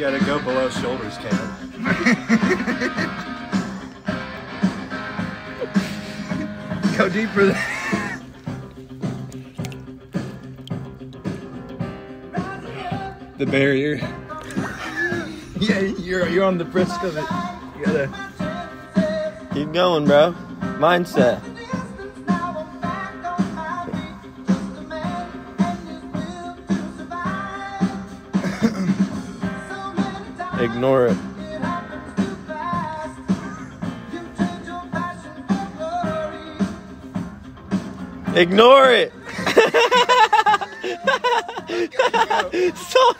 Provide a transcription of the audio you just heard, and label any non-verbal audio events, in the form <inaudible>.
gotta go below shoulders, Cam. <laughs> Go deeper. Than the barrier. <laughs> yeah, you're you're on the brisk of it. You gotta. Keep going, bro. Mindset. Ignore it. Ignore it. <laughs> Stop.